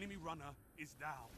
enemy runner is down.